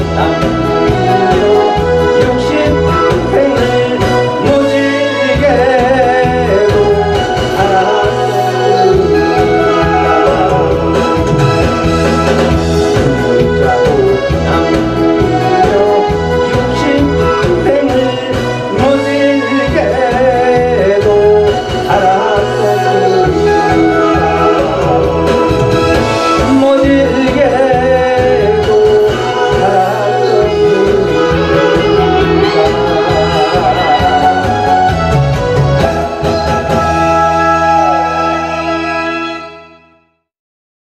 Amen.